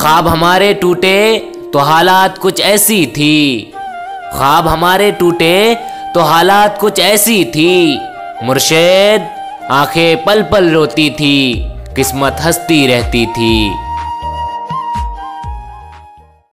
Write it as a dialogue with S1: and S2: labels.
S1: ख्वाब हमारे टूटे तो हालात कुछ ऐसी थी। ख्वाब हमारे टूटे तो हालात कुछ ऐसी थी। मुर्शेद, आँखें पल पल रोती थी, किस्मत हंसती रहती थी।